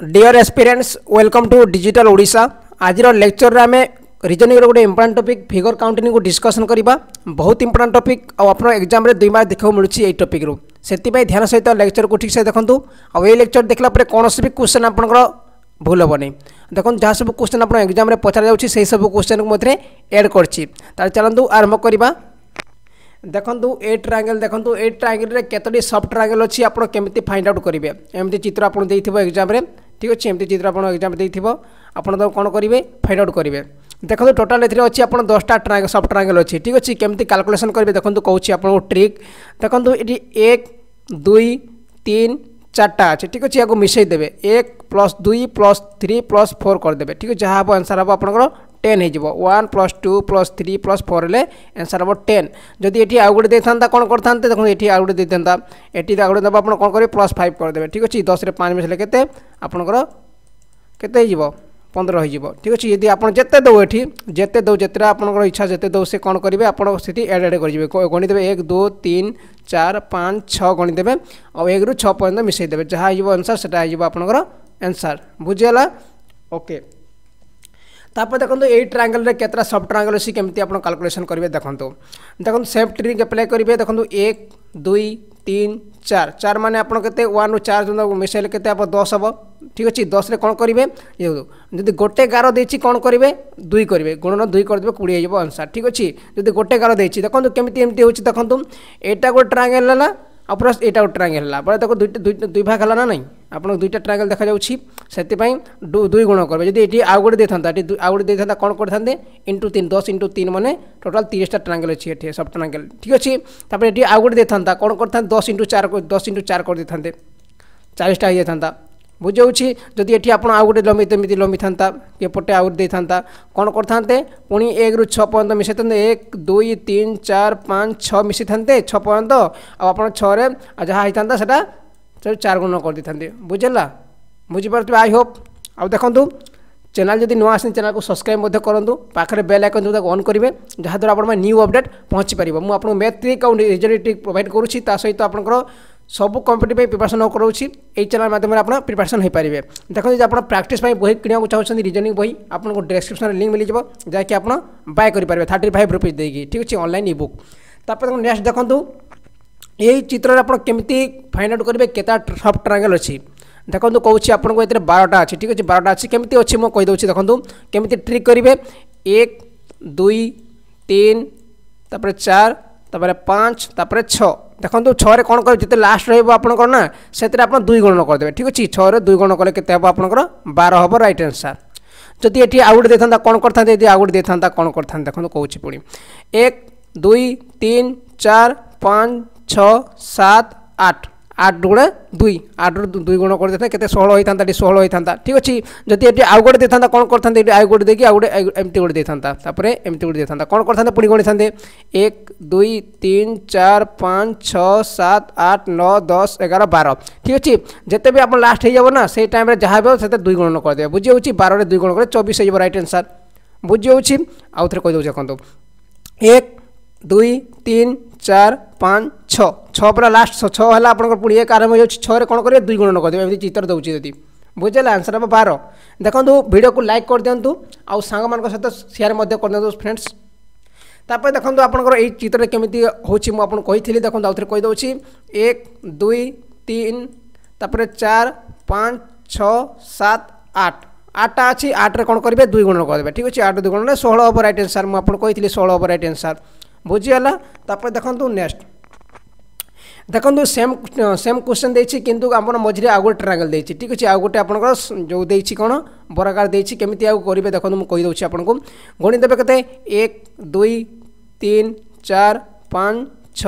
Dear aspirants welcome to digital Voda आज lecture आम reasoning गोटे इंपोर्टां टपिक फिगर काउंटिंग को डिस्कसन करवा बहुत इंपोर्टां टपिक आपको एग्ज़ाम दुई मार्क देखा मिलूँ ये टपिक्रु से ध्यान सहित लेक्चर को ठीक से देखूँ आ लेक्चर देखला कौन भी क्वेश्चन आप भूल হবনি देखो जहाँ सब क्वेश्चन আপনার এক্সামে পচারা যাচ্ছে সেই সব কোশ্চেন মধ্যে এড করছি তাহলে চলতু আরম্ভ করা দেখুন এ ট্রাঙ্গেল দেখুন এ ট্রাঙ্গেলের কতটি সব ট্রাঙ্গেল অছি আপনার কেমি ফাইন্ড আউট করবে এমনি চিত্র আপনার দিয়ে ঠিক আছে এমতি চিত্র আপনার এক্সাম দিয়ে আপনার তাকে কোণ করবে ফাইন্ড আউট করবে দেখুন টোটাল এর অছি আপনার দশটা ট্রাঙ্গেল সব ট্রাঙ্গেল অছি ঠিক আছে কেমতি ক্যালকুলেসন করবে দেখুন কৌছি আপনার ট্রিক দেখুন এটি এক দুই তিন চারটা আছে ঠিক আছে ইয়াকে মিশাই দেবে এক প্লস দুই প্লস থ্রি প্লস ফোর করে দেবে ঠিক আছে যা হব আনসার হব আপনার টেন হয়ে one plus two plus three plus four হলে আনসার হব টেন যদি এটি আউ গোটে দিয়ে কোণ করতে দেখুন এটি আউ গোটে দিয়ে এটি আউ গোটে দেব আপনার কোণ করবে প্লস ফাইভ করেদেবে ঠিক আছে দশরে পাঁচ মিশলে কেতে আপনার কেতে হয়ে যাব ঠিক আছে যদি আপনার যেতে দৌ এটি যেতে দৌ যেতে আপনার ইচ্ছা যেতে দৌ সে কোণ করবে আপনার সেটি এড এড করে গণিদেবে এক দু তিন চার পাঁচ ছ গণিদেবে এক রু ছ পর্যন্ত মিশাই দেবে যা হয়ে আনসার সেটা হয়ে আপনার আনসার বুঝিগলা ওকে তারপরে দেখুন এই ট্রাঙ্গেলরে কেতটা সব ট্রাঙ্গেল অছি কেমতি আপনার কাল্কুলেসন করবে দেখুন দেখুন সেফ ট্রিক আপ্লাই করবে দেখুন এক দুই তিন চার চার মানে আপনার কেতে ওয়ান রু চার মিশাইলে কেতে আপনার দশ হব ঠিক আছে দশরে কোণ করবে যদি গোটে গার দিয়েছি কোণ করবে দুই করবে গুণন দুই করদেবে কোড়ি হয়ে যাব আনসার ঠিক আছে যদি গোটে গার দিয়েছি দেখুন কেমিতি এমতি হচ্ছে দেখুন এটা গোটে ট্রাঙ্গেল হল আর পুরা এটা গোটে ট্রাঙ্গেল হল বলে দেখো দুই দুই ভাগ হল না নাই আপনার দুইটা ট্রাঙ্গেল দেখা যাচ্ছে। সেপাই দুই গুণ করবে যদি এটি আউ গোটে দিয়ে থাকে এটি আউ গোটে দিয়ে থাকে কোণ করে থাকে ইন্টু তিন দশ ইন্টু তিন মানে টোটাল তিরিশটা ট্রাঙ্গেল আছে এটি সব ট্রাঙ্গেল ঠিক আছে তারপরে এটি আউ গোটে দিয়ে থাকে কোণ করে থাকে দশ ইন্টু চার দশ ইন্টু চার করে দিয়ে থাকে চারিশটা হয়ে যাই বুঝাচ্ছি যদি এটি আপনার আউ গোটে লম্বি তেমি লম্বি থাকে এপটে আউ দিয়ে থাকে কোণ করে থাকে পুঁ এক রু ছ পর্যন্ত মিশাই থাকে এক দুই তিন চার পাঁচ ছ মিশাই থাকে ছ পর্যন্ত আপনার ছরে যা হয়ে থাকে সেটা ସେଟା ଚାରି ଗୁଣ କରିଦେଇଥାନ୍ତେ ବୁଝିଲା ବୁଝିପାରୁଥିବେ ଆଇ ହୋପ୍ ଆଉ ଦେଖନ୍ତୁ ଚ୍ୟାନେଲ୍ ଯଦି ନୂଆ ଆସିନି ଚ୍ୟାନେଲ୍କୁ ସବସ୍କ୍ରାଇବ୍ ମଧ୍ୟ କରନ୍ତୁ ପାଖରେ ବେଲ୍ ଆଇକନ୍ ଯେଉଁ ତାକୁ ଅନ୍ କରିବେ ଯାହାଦ୍ୱାରା ଆପଣଙ୍କ ନ୍ୟୁ ଅପଡ଼େଟ୍ ପହଞ୍ଚି ପାରିବ ମୁଁ ଆପଣଙ୍କୁ ମ୍ୟାଥ୍ ଟ୍ରିକ୍ ଆଉ ରିଜନିଂ ଟ୍ରିକ୍ ପ୍ରୋଭାଇଡ଼ କରୁଛି ତା ସହିତ ଆପଣଙ୍କର ସବୁ କମ୍ପିଟିଭ୍ ପାଇଁ ପ୍ରିପାରେସନ୍ କରାଉଛି ଏଇ ଚ୍ୟାନେଲ୍ ମାଧ୍ୟମରେ ଆପଣ ପ୍ରିପାରେସନ୍ ହୋଇପାରିବେ ଦେଖନ୍ତୁ ଯଦି ଆପଣ ପ୍ରାକ୍ଟିସ୍ ପାଇଁ ବହି କିଣିବାକୁ ଚାହୁଁଛନ୍ତି ରିଜନିଂ ବହି ଆପଣଙ୍କୁ ଡେସ୍କ୍ରିପ୍ସନ୍ରେ ଲିଙ୍କ୍ ମିଳିଯିବ ଯାହାକି ଆପଣ ବାଏ କରିପାରିବେ ଥାର୍ଟି ଫାଇଭ୍ ରୁପିଜ୍ ଦେଇକି ଠିକ୍ ଅଛି ଅନଲାଇନ୍ ଇ ବୁକ୍ ତାପରେ ନେକ୍ସଟ ଦେଖନ୍ତୁ এই চিত্রে আপনার কেমিতি ফাইন্ড আউট করবে কেতা সব ট্রাঙ্গেল অছি দেখুন কৌছি আপনার এতে বারোটা আছে ঠিক আছে বারোটা আছে কেমিতি অছি মু কইদেছি দেখুন কেমিতি ট্রিক করবে এক দুই তিন তারপরে চার তারপরে পাঁচ তারপরে ছ দেখুন ছরে কোণ করবে যেতে লাস্ট রহব আপনার না সেটা আপনার দুই গণন করদেবে ঠিক আছে ছরে দুই গণ কলে কেতে হব আপনার বার হব রাইট আনসার যদি এটি আউ গোটে দিয়ে কোণ করতে যদি আউ গোটে দিয়ে কোণ করতে দেখুন কৌছি পুঁ এক দুই তিন চার পাঁচ ଛଅ ସାତ ଆଠ ଆଠ ଗୁଣେ ଦୁଇ ଆଠରୁ ଦୁଇ ଗୁଣ କରିଦେଇଥାନ୍ତା କେତେ ଷୋହଳ ହୋଇଥାନ୍ତା ଏଠି ଷୋହଳ ହୋଇଥାନ୍ତା ଠିକ୍ ଅଛି ଯଦି ଏଠି ଆଉ ଗୋଟେ ଦେଇଥାନ୍ତା କ'ଣ କରିଥାନ୍ତେ ଏଠି ଆଉ ଗୋଟେ ଦେଇକି ଆଉ ଗୋଟେ ଏମିତି ଗୋଟେ ଦେଇଥାନ୍ତା ତାପରେ ଏମିତି ଗୋଟେ ଦେଇଥାନ୍ତା କ'ଣ କରିଥାନ୍ତେ ପୁଣି ଗଣିଥାନ୍ତେ ଏକ ଦୁଇ ତିନି ଚାରି ପାଞ୍ଚ ଛଅ ସାତ ଆଠ ନଅ ଦଶ ଏଗାର ବାର ଠିକ୍ ଅଛି ଯେତେ ବି ଆପଣ ଲାଷ୍ଟ ହେଇଯାବ ନା ସେଇ ଟାଇମ୍ରେ ଯାହା ହେବ ସେଥିରେ ଦୁଇ ଗୁଣ କରିଦେବେ ବୁଝି ହେଉଛି ବାରରେ ଦୁଇ ଗୁଣ କଲେ ଚବିଶ ହେଇଯିବ ରାଇଟ୍ ଆନ୍ସର୍ ବୁଝି ହେଉଛି ଆଉ ଥରେ କହିଦେଉଛି ଦେଖନ୍ତୁ ଏକ দুই, তিন, চার, পাঁচ ছ ছ পুরা লাস্ট ছ হলে আপনার পুড়ি এক আরম্ভ হয়ে যাচ্ছে ছরে কোণ করবে দুই গুণন করদেবে এমনি চিত্র দেଉଛି যদি বুঝলে আনসার হব বার দেখুন ভিডিওকে লাইক করদিও আউ সাংমান সহ সেয়ার করদিও ফ্রেন্ডস তাপরে দেখুন আপনার এই চিত্রটা কমিটি হচ্ছে মু আপনার কইলি দেখুন আউথরে কইদি এক দুই তিন তাপরে চার পাঁচ ছ সাত আট আটটা আছে আটরে কোণ করবে দুই গুণন করদেবে ঠিক আছে আট দুই গুণন ষোহল হব রাইট আনসার মু আপনার কইলি ষোহল হব রাইট আনসার ବୁଝିଗଲା ତାପରେ ଦେଖନ୍ତୁ ନେକ୍ସଟ ଦେଖନ୍ତୁ ସେମ୍ ସେମ୍ କ୍ୱେଶ୍ଚନ୍ ଦେଇଛି କିନ୍ତୁ ଆମର ମଝିରେ ଆଉ ଗୋଟେ ଟ୍ରାଙ୍ଗେଲ୍ ଦେଇଛି ଠିକ୍ ଅଛି ଆଉ ଗୋଟେ ଆପଣଙ୍କର ଯେଉଁ ଦେଇଛି କ'ଣ ବରାକାର ଦେଇଛି କେମିତି ଆଉ କରିବେ ଦେଖନ୍ତୁ ମୁଁ କହିଦେଉଛି ଆପଣଙ୍କୁ ଗଣିଦେବେ କେତେ ଏକ ଦୁଇ ତିନି ଚାରି ପାଞ୍ଚ ছ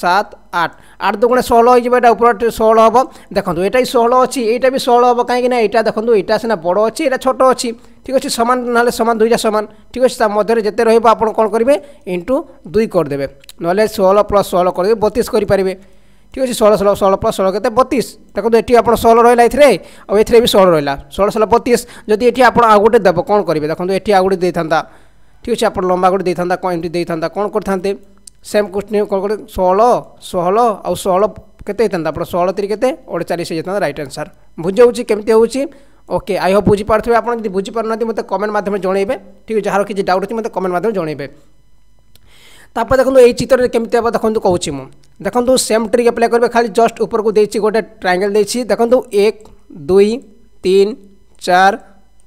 সাত, আট। আট দুগুণে ষোহল হয়ে এটা উপর ষোহল হব। দেখুন, এটাই ষোহল অছি এইটা বি ষোহল হব কাইকি না এটা দেখুন এটা সিনা বড় অছি এটা ছোট অছি ঠিক আছে সমান নাহলে সমান দুইটা সমান ঠিক আছে তার মধ্যে যেতে রহব আপনার কম করবে ইন্টু দুই করেদেবে নহলে ষোহল প্লস ষোহল করে বতিশ করে ঠিক আছে ষোলো ষোলো ষোলো প্লস ষোলো কেতে বতিশ দেখুন এটি আপনার ষোলো রহলা এতে আউ এতে বি ষোলো রহলা ষোলো ষোলো বতিশ যদি এটি আপনার আউ গোটে দেব কম করবে দেখুন এটি আউ গোটে দিয়ে ঠিক আছে আপনার লম্বা গোটে দিয়ে কোণ এমনি দিয়ে কোণ করে ସେମ୍ କ୍ୱେଶ୍ଚିନ୍ କ'ଣ କରିବ ଷୋହଳ ଷୋହଳ ଆଉ ଷୋହଳ କେତେ ହେଇଥାନ୍ତା ଆପଣ ଷୋହଳ ତିରି କେତେ ଅଡ଼ଚାଳିଶ ହେଇଯାଇଥାନ୍ତା ରାଇଟ୍ ଆନ୍ସର୍ ବୁଝାଉଛି କେମିତି ହେଉଛି ଓକେ ଆଇ ହୋପ୍ ବୁଝିପାରୁଥିବେ ଆପଣ ଯଦି ବୁଝିପାରୁନାହାନ୍ତି ମୋତେ କମେଣ୍ଟ ମାଧ୍ୟମରେ ଜଣେଇବେ ଠିକ୍ ଅଛି ଯାହାର କିଛି ଡାଉଟ୍ ଅଛି ମୋତେ କମେଣ୍ଟ ମାଧ୍ୟମରେ ଜଣେଇବେ ତାପରେ ଦେଖନ୍ତୁ ଏଇ ଚିତ୍ରରେ କେମିତି ହେବ ଦେଖନ୍ତୁ କହୁଛି ମୁଁ ଦେଖନ୍ତୁ ସେମ୍ ଟ୍ରିକ୍ ଆପ୍ଲାଏ କରିବେ ଖାଲି ଜଷ୍ଟ ଉପରକୁ ଦେଇଛି ଗୋଟେ ଟ୍ରାଙ୍ଗେଲ୍ ଦେଇଛି ଦେଖନ୍ତୁ ଏକ ଦୁଇ ତିନି ଚାରି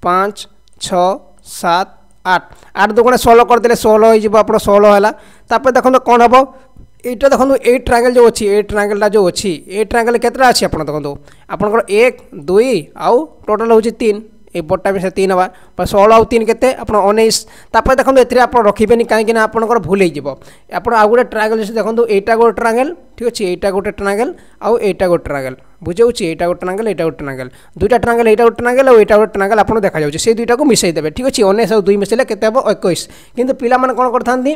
ପାଞ୍ଚ ଛଅ ସାତ আট। আট দুগুণে ষোলো করেদেলে ষোলো হয়ে আপনার ষোলো হল তাপরে দেখুন কম হব এইটা দেখুন এই ট্রাঙ্গেল যে অছি এই ট্রাঙ্গেলটা যে অছি এই ট্রাঙ্গেল কেতটা আছে আপনার দেখুন আপনার এক দুই আউ টোটাল হচ্ছে তিন ଏପଟଟା ବି ସେତିକି ନେବା। ବା ଷୋହଳ ଆଉ ତିନି କେତେ? ଆପଣ ଉଣେଇଶ। ତାପରେ ଦେଖନ୍ତୁ, ଏଥିରେ ଆପଣ ରଖିବେନି କାହିଁକିନା ଆପଣଙ୍କର ଭୁଲ ହେଇଯିବ। ଆପଣ ଆଉ ଗୋଟେ ଟ୍ରାଙ୍ଗେଲ ଅଛି, ଦେଖନ୍ତୁ, ଏଇଟା ଗୋଟେ ଟ୍ରାଙ୍ଗେଲ ঠিক আছে এইটা গোটে ট্রাঙ্গেল আউ এইটা গোটে ট্রাঙ্গেল বুঝাউছি এইটা গোটে ট্রাঙ্গেল এইটা গোটে ট্রাঙ্গেল দুইটা ট্রাঙ্গেল এইটা গোটে ট্রাঙ্গেল আউ এইটা গোটে ট্রাঙ্গেল আপনার দেখা যাচ্ছে সেই দুইটাকে মিশাই দেবে ঠিক আছে উনিশ আউ দুই মিশাইলে কেতে হব একইশ কিন্তু পিলামানে কোণ করে থাকে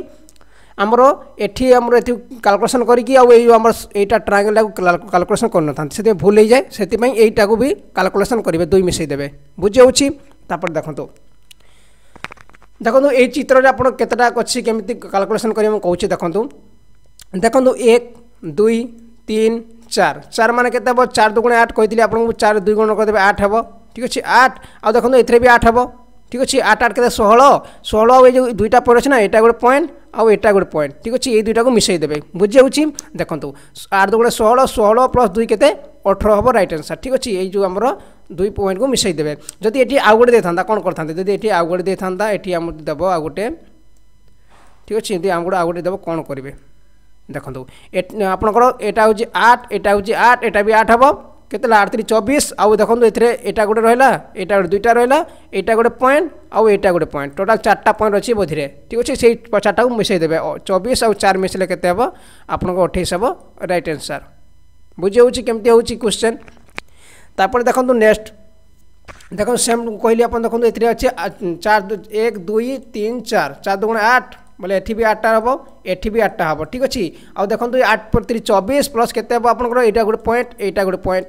ଆମର ଏଠି ଆମର ଏଠି କାଲକୁଲେସନ୍ କରିକି ଆଉ ଏଇ ଆମର ଏଇଟା ଟ୍ରାଙ୍ଗେଲଟାକୁ କାଲକୁଲେସନ୍ କରିନଥାନ୍ତି ସେଥିପାଇଁ ଭୁଲ ହେଇଯାଏ ସେଥିପାଇଁ ଏଇଟାକୁ ବି କାଲକୁଲେସନ୍ କରିବେ ଦୁଇ ମିଶାଇ ଦେବେ ବୁଝିହେଉଛି ତାପରେ ଦେଖନ୍ତୁ ଦେଖନ୍ତୁ ଏଇ ଚିତ୍ରରେ ଆପଣ କେତେଟା ଅଛି କେମିତି କାଲକୁଲେସନ୍ କରିବେ ମୁଁ କହୁଛି ଦେଖନ୍ତୁ ଦେଖନ୍ତୁ ଏକ ଦୁଇ ତିନି ଚାର ଚାର ମାନେ କେତେ ହେବ ଚାର ଦୁଗୁଣେ ଆଠ କହିଥିଲି ଆପଣଙ୍କୁ ଚାର ଦୁଇ ଗୁଣ କରିଦେବେ ଆଠ ହେବ ଠିକ୍ ଅଛି ଆଠ ଆଉ ଦେଖନ୍ତୁ ଏଥିରେ ବି ଆଠ ହେବ ঠিক আছে? আট আট কেতে ষোহল ষোহল এই যে দুইটা পয়েন্ট আছে না, এটা গোটে পয়েন্ট আউ এটা গোটে পয়েন্ট ঠিক আছে? এই দুইটাকে মিশাই দেবে। বুঝি যাচ্ছি দেখুন, আট দুগুণে ষোহল ষোহল প্লস দুই কেতে অঠর হব রাইট আনসার ঠিক আছে? এই যে আমার দুই পয়েন্টকে মিশাই দেবে। যদি এটি আউ গোটে দিয়ে কোণ করতে যদি এটি আউ গোটে দিয়ে এটি আমার দেব আউ গোটে, ঠিক আছে? যদি আমি গোটে আউ গোটে দেব কোণ করবে? দেখুন আপনার এটা হচ্ছে আট, এটা হচ্ছে আট, এটা বি আট হব। কেতে আট তিরি চবিশ আউ দেখুন এতে এটা গোটে রহলা এটা গোটে দুইটা রহলা এইটা গোটে পয়েন্ট আউ এইটা গোটে পয়েন্ট টোটাল চারটা পয়েন্ট অছি বোধে ঠিক আছে সেই চারটাকে মিশাই দেবে চবিশ আউ চার মিশাইলে কেতে হব আপনার অঠেইশ হব রাইট আনসার বুঝি হচ্ছে কেমতি হচ্ছে কোশ্চেন তারপরে দেখুন নেক্সট দেখুন সেম কহিলি আপনার দেখুন এতে আছে চার এক দুই তিন চার চার দুগুণে বলে এটি বি আটটা হব এটি বি আটটা হব ঠিক আছে আউ দেখুন আট প্রতি চবিশ প্লস কেতে হব আপনার এইটা গোটে পয়েন্ট এইটা গোটে পয়েন্ট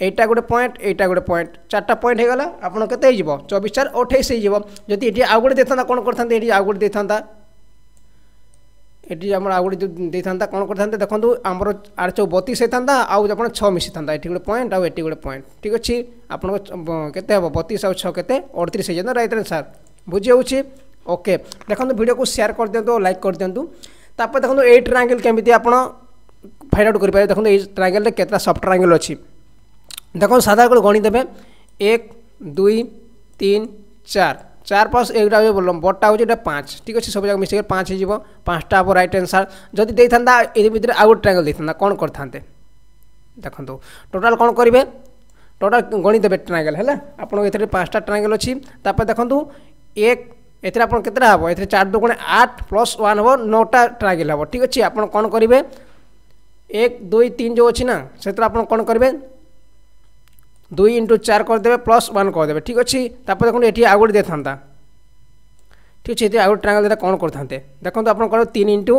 এইটা গোটে পয়েন্ট এইটা গোটে পয়েন্ট চারটা পয়েন্ট হয়ে গলা আপনার কেতে হয়ে যাব চবিশ চার অঠেইশ হয়ে যাব যদি এটি আউ গোটে দিয়ে কোণ করতে এটি আউ গোটে দিয়ে এটি আমার আউ গোটে দিয়ে কোণ করতে দেখুন আমার আট চৌ বতিশ হয়ে আউ আপনার ছ মিশি থাকে এটি গোটে পয়েন্ট আউ এটি গোটে পয়েন্ট ঠিক আছে আপনার কেতে হব বতিশ আউ ছ কেতে অড়তিশ হয়ে যায় রাইট আনসার বুঝি যাচ্ছে ওকে দেখুন ভিডিওকে সেয়ার করে লাইক করে দিও তারপরে দেখুন এই ট্রাঙ্গেল কেমিতি আপনার ফাইন্ড আউট করে দেখুন এই ট্রাঙ্গেলরে কেতটা সফট ট্রাঙ্গেল অছি দেখুন সাদা করে গণি দেবে এক দুই তিন চার চার প্লস এইটা বললাম বড়টা হচ্ছে এটা পাঁচ ঠিক আছে সব জায়গা মিশিকি পাঁচ হয়ে যাব পাঁচটা হব রাইট আনসার যদি দিয়ে এর ভিতরে আউ গোটে ট্রাঙ্গেল দিয়ে কোণ করে থাকে দেখুন টোটাল কোণ করবে টোটাল গণি দেবে ট্রাঙ্গেল হল আপনার এতে পাঁচটা ট্রাঙ্গেল অছি তারপরে দেখুন এক এতে আপনার কেতটা হব এতে চার দুগুণে আট প্লস ওয়ান হব নটা ট্রাঙ্গেল হব ঠিক আছে আপনার কোণ করবে এক দুই তিন যে অছি না সেটা আপনার কোণ করবে দুই ইন্টু চার করেদেবে প্লস ওয়ান করেদেবে ঠিক আছে তারপরে দেখুন এটি আউ গোটে দিয়ে ঠিক আছে এটি আউ গোটে ট্রাঙ্গেল দিয়ে কোণ করে থাকে দেখুন আপনার করবে তিন ইন্টু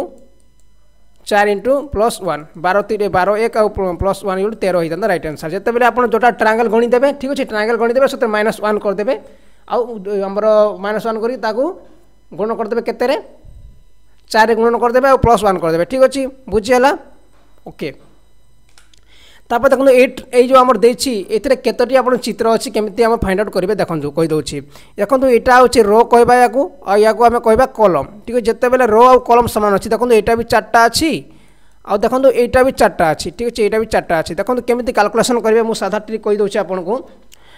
চার ইন্টু প্লস ওয়ান বার বার এক আউ প্লস ওয়ান ইন্টু তেরো হয়ে রাইট আনসার যেতবে আপনার যেটা ট্রাঙ্গেল গণিদেবে ঠিক আছে ট্রাঙ্গেল গণিদেবে সেটা মাইনাস ওয়ান করেদেবে আউ আমার মাইনাস ওয়ান করি তাকে গুণ করেদেবে কেতেরে চারে গুণন করেদেবে আর প্লস ওয়ান করেদেবে ঠিক আছে বুঝিগলা ওকে তারপরে দেখুন এই এই যে আমার দিয়েছি এতে কতটি আপনার চিত্র অছি কেমিতি আমি ফাইন্ড আউট করবে দেখুন কইদেছি দেখুন এটা হচ্ছে রো কহবা ইয়াকু ইয়াকু আমি কহবা কলম ঠিক আছে যেতবে রো আউ কলম সমান অছি দেখুন এটা বি চারটা আছে আউ দেখুন এইটা বি চারটা আছে ঠিক আছে এইটা বি চারটা আছে দেখুন কেমিতি ক্যালকুলেসন করবে মু সাধারণ কইদেছি আপনার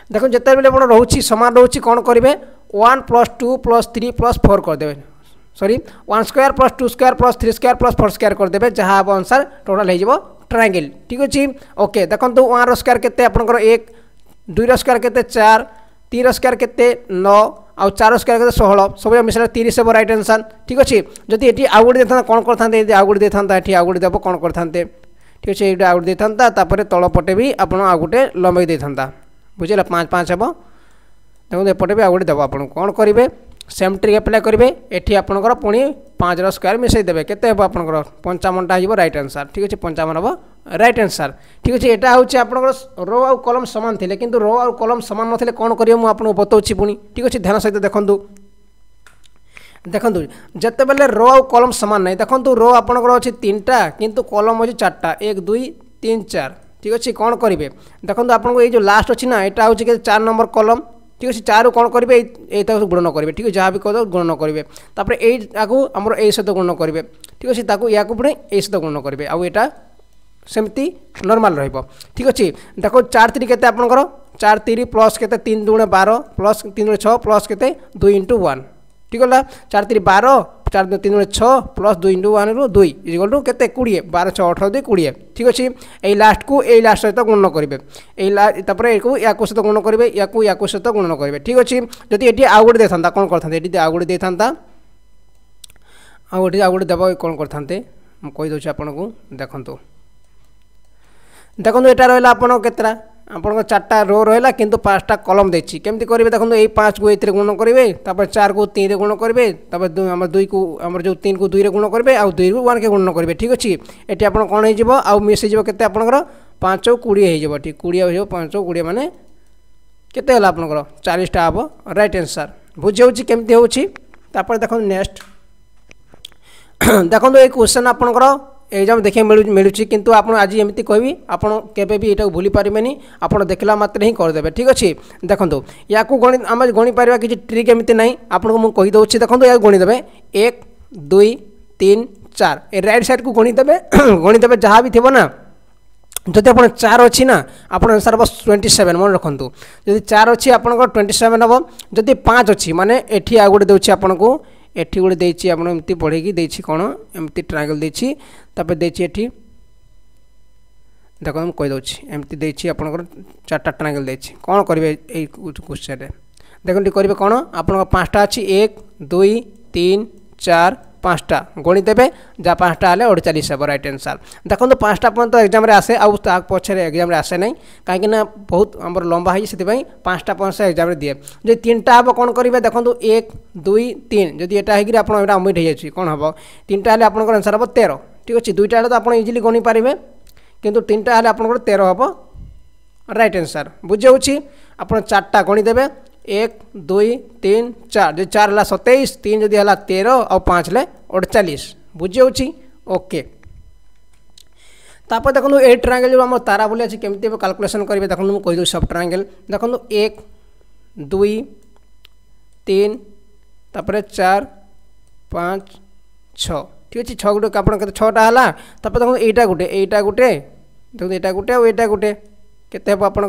দেখুন যেতবে আপনার রয়েছে সমান রয়েছে কোণ করবে one plus two plus three plus four করেদেবে sorry one square plus two square plus three square plus four square করেদেবে যা হব অনুসার টোটাল হয়ে যাব ট্রায়াঙ্গেল ঠিক আছে ওকে দেখুন ওয়ান স্কোয়ার কেতে আপনার এক দুই স্কোয়ার কেতে চার তিন স্কোয়ার কেতে ন আউ চার স্কোয়ার কেতে ষোহল সব মিশালে তিরিশ হব রাইট আনসার ঠিক আছে যদি এটি আউ গোটে দিয়ে কোণ করে যদি আউ গোটে দিয়ে এটি আউ গোটে দেব কোণ করে ঠিক আছে এইটা আউ গোটে দিয়ে তারপরে তল পটে বি আপনার আউ গোটে লম্বাই দিয়ে বুঝলে পাঁচ পাঁচ হব দেখুন এপটে বি আউ গোটে দেব আপনার কোণ করবে সেম ট্রিক আপ্লাই করবে এটি আপনার পুঁ পাঁচর স্কোয়ার মিশাই দেবে কেতে হব আপনার পঞ্চাবনটা হয়ে রাইট আনসার ঠিক আছে পঞ্চাবন হব রাইট আনসার ঠিক আছে এটা হচ্ছে আপনার রো আউ কলম সমান লে কিন্তু রো আউ কলম সমান নথিলে কোণ করবে মু আপনার বতাউছি পুঁ ঠিক আছে ধ্যান সহিত দেখুন দেখুন যেতবে রো আউ কলম সমান নাই দেখুন রো আপনার অছি তিনটা কিন্তু কলম অছি চারটা এক দুই তিন চার ঠিক আছে କ'ଣ କରିବେ? ଦେଖନ୍ତୁ ଆପଣଙ୍କୁ ଏଇ ଯେଉଁ ଲାଷ୍ଟ ଅଛି ନା, ଏଇଟା ହେଉଛି କେତେ ଚାରି ନମ୍ବର କଲମ୍ ঠিক আছে চারু কোণ করবে এইটা গুণন করবে ঠিক আছে যা বি কত গুণন করবে তারপরে এই আগু আমার এই সহ গুণন করবে ঠিক আছে তাকে ইয়াকে পুরো এই সহ গুণন করবে আউ এটা সেমতি নর্মাল রহব ঠিক আছে দেখো চার তিরি কেতে আপনার চার তিরি প্লস কেতে তিন দুগুণে বার প্লস তিন দুগুণে ছ প্লস কেতে দুই ইন্টু ওয়ান ঠিক হল চার তিরি বার চার তিন ছ প্লস দুই ইন্টু ওয়ান ওয়ানরু দুই ইজিকল টু কেতে কোড়িয়ে বার ছ অঠর দুই কোড়িয়ে ঠিক আছে এই লাস্টকু এই লাস্ট সহ গুণ করবে এই তারপরে একু ইয়াকু সহিত গুণ করবে ইয়াকু ইয়াকু সহ গুণ করবে ঠিক আছে যদি এটি আউ গোটে দিয়ে কোণ করে এটি আউ গোটে দিয়ে আউ গোটে আউ গোটে দেব কোণ করে কইদি আপনার দেখুন দেখুন এটা রহলা আপনার কেতটা আপনার চারটা রো রহলা কিন্তু পাঁচটা কলম দিচ্ছি কেমতি করবে দেখুন এই পাঁচকু এইতে গুণ করবে তারপরে চারকু তিনরে গুণ করবে তারপরে আমার দুইকু আমার যে তিনকু দুইরে গুণ করবে আউ দুইরু ওয়ানকে গুণ করবে ঠিক আছে এটি আপনার কোণ হয়ে যাব আউ মিস হয়ে যাব কেতে আপনার পাঁচ কোড়িয়ে হয়ে যাব ঠিক কোড়িয়ে হয়ে যাব পাঁচ কোড়িয়ে মানে কেতে হল আপনার চালিশটা হব রাইট আনসার বুঝি হচ্ছে কেমতি হচ্ছে তারপরে দেখুন নেক্সট দেখুন এই কোশ্চেন আপনার ଏକ୍ଜାମ୍ ଦେଖିବାକୁ ମିଳୁ ମିଳୁଛି କିନ୍ତୁ ଆପଣ ଆଜି ଏମିତି କହିବି ଆପଣ କେବେ ବି ଏଇଟାକୁ ଭୁଲି ପାରିବେନି ଆପଣ ଦେଖିଲା ମାତ୍ରେ ହିଁ କରିଦେବେ ଠିକ୍ ଅଛି ଦେଖନ୍ତୁ ୟାକୁ ଗଣି ଆମେ ଗଣିପାରିବା କିଛି ଟ୍ରିକ୍ ଏମିତି ନାହିଁ ଆପଣଙ୍କୁ ମୁଁ କହିଦେଉଛି ଦେଖନ୍ତୁ ୟାକୁ ଗଣିଦେବେ ଏକ ଦୁଇ ତିନି ଚାର ଏ ରାଇଟ୍ ସାଇଡ଼୍କୁ ଗଣିଦେବେ ଗଣିଦେବେ ଯାହା ବି ଥିବ ନା ଯଦି ଆପଣ ଚାର ଅଛି ନା ଆପଣ ଆନ୍ସର୍ ହେବ ଟ୍ୱେଣ୍ଟି ସେଭେନ୍ ମନେ ରଖନ୍ତୁ ଯଦି ଚାର ଅଛି ଆପଣଙ୍କର ଟ୍ୱେଣ୍ଟି ସେଭେନ୍ ହେବ ଯଦି ପାଞ୍ଚ ଅଛି ମାନେ ଏଠି ଆଉ ଗୋଟେ ଦେଉଛି ଆପଣଙ୍କୁ এটি গোটে দিয়েছি আপনার এমতি বড়াইকি দিয়েছি কোণ এমতি ট্রাঙ্গেল দিয়েছি তারপরে দিয়েছি এটি দেখুন আমি কইদি এমতি দিয়েছি আপনার চারটা ট্রাঙ্গেল দিয়েছি কোণ করবে এই কোশ্চেনে দেখুন এটি করবে কোণ আপনার পাঁচটা আছে এক দুই তিন চার পাঁচটা। গণিদেবে যা পাঁচটা হলে অড়চালিশ হব রাইট আনসার দেখুন, পাঁচটা পর্যন্ত এক্সামে আসে আউ তা পছরে এক্সামে আসে না কাইকি না বহুত আমার লম্বা হয়েছে সেপাই পাঁচটা পর্যন্ত এক্সামে দিয়ে যদি তিনটা হব কোণ করবে দেখুন এক দুই তিন যদি এটা হয়ে আপনার এটা অমিট হয়ে যাচ্ছে কোণ হব তিনটা হলে আপনার আনসার হব তের ঠিক আছে দুইটা হলে তো আপনার ইজিলি গণি পারবে কিন্তু তিনটা হলে আপনার তের হব রাইট আনসার বুঝি যাচ্ছি আপনার চারটা গণিদেবে দুই তিন চার যদি চার হল সতেইশ তিন যদি হল তের আর পাঁচ হলে অড়চাশ বুঝি যাচ্ছি ওকে তারপর দেখুন এই ট্রাঙ্গেল যে আমার তারা বলে আছে কেমতি ক্যালকুলেসন করবে দেখুন মু কইদেবি সব ট্রাঙ্গেল দেখুন এক দুই তিন তারপরে চার পাঁচ ছ ঠিক আছে ছ গোটে আপনার কেতে ছটা হল তারপরে দেখুন এইটা গোটে এইটা গোটে দেখুন এইটা গোটে আর এইটা গোটে কেতে হব আপনার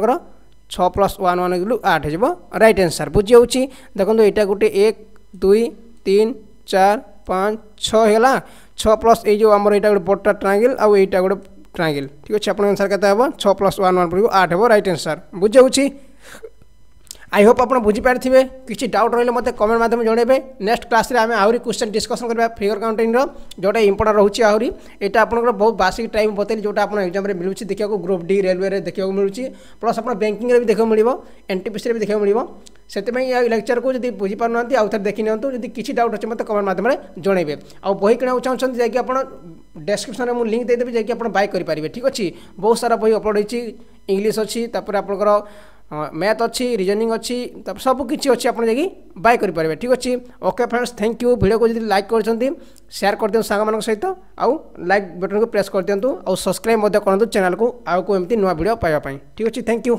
ଛଅ ପ୍ଲସ୍ ୱାନ୍ ୱାନ୍ ଇଗଲୁ ଆଠ ହେଇଯିବ ରାଇଟ୍ ଆନ୍ସର୍ ବୁଝିହେଉଛି ଦେଖନ୍ତୁ ଏଇଟା ଗୋଟେ ଏକ ଦୁଇ ତିନି ଚାରି ପାଞ୍ଚ ଛଅ ହେଇଗଲା ଛଅ ପ୍ଲସ୍ ଏଇ ଯେଉଁ ଆମର ଏଇଟା ଗୋଟେ ବଡ଼ଟା ଟ୍ରାଙ୍ଗେଲ୍ ଆଉ ଏଇଟା ଗୋଟେ ଟ୍ରାଙ୍ଗେଲ୍ ଠିକ୍ ଅଛି ଆପଣଙ୍କ ଆନ୍ସର୍ କେତେ ହେବ ଛଅ ପ୍ଲସ୍ ୱାନ୍ ୱାନ୍ ପଡ଼ିବ ଆଠ ହେବ ରାଇଟ୍ ଆନ୍ସର୍ ବୁଝିହେଉଛି आई होप आप बुझीपारे किसी डाउट रही मतलब कमेंट मध्यम जनइबे नेक्स्ट क्लास में आम आहरी क्वेश्चन डिस्कसन करवा फिगर काउंटिंग रोटा इंपोर्टां रही आहरी यहाँ आपर बहुत बासिक टाइम बतेल, जोटा आप एक्जाम में मिलूँ देखा ग्रुप डी रेलवे देखा मिलूँ प्लस आप बैंकिंग भी देखा मिल एनटीपीसी भी देखा को ସେଥିପାଇଁ ଏହା ଲେକ୍ଚରକୁ ଯଦି ବୁଝିପାରୁନାହାନ୍ତି ଆଉ आउ ଦେଖିନିଅନ୍ତୁ देखी କିଛି ଡାଉଟ୍ ଅଛି ମୋତେ କମେଣ୍ଟ ମାଧ୍ୟମରେ ଜଣାଇବେ ଆଉ ବହି କିଣିବାକୁ ଚାହୁଁଛନ୍ତି ଯାଇକି ଆପଣ ଡେସ୍କ୍ରିପ୍ସନ୍ରେ ମୁଁ ଲିଙ୍କ୍ ଦେଇଦେବି ଯାଇକି ଆପଣ ବାଇ କରିପାରିବେ ଠିକ୍ ଅଛି ବହୁତ ସାରା ବହି ଅପଲୋଡ଼ ହେଇଛି ଇଂଲିଶ ଅଛି ତାପରେ आप ମ୍ୟାଥ୍ ଅଛି ରିଜନିଂ ଅଛି ସବୁ କିଛି ଅଛି ଆପଣ ଯାଇକି ବାଏ କରିପାରିବେ ଠିକ୍ ଅଛି ଓକେ ଫ୍ରେଣ୍ଡସ୍ ଥ୍ୟାଙ୍କ ୟୁ ଭିଡ଼ିଓକୁ ଯଦି ଲାଇକ୍ କରିଛନ୍ତି ସେୟାର କରିଦିଅନ୍ତୁ ସାଙ୍ଗମାନଙ୍କ ସହିତ ଆଉ ଲାଇକ୍ ବଟନ୍କୁ ପ୍ରେସ୍ କରିଦିଅନ୍ତୁ ଆଉ ସବସ୍କ୍ରାଇବ୍ ମଧ୍ୟ କରନ୍ତୁ ଚ୍ୟାନେଲ୍କୁ ଆଗକୁ ଏମିତି ନୂଆ ଭିଡ଼ିଓ ପାଇବା ପାଇଁ ଠିକ୍ ଅଛି ଥ୍ୟାଙ୍କ ୟୁ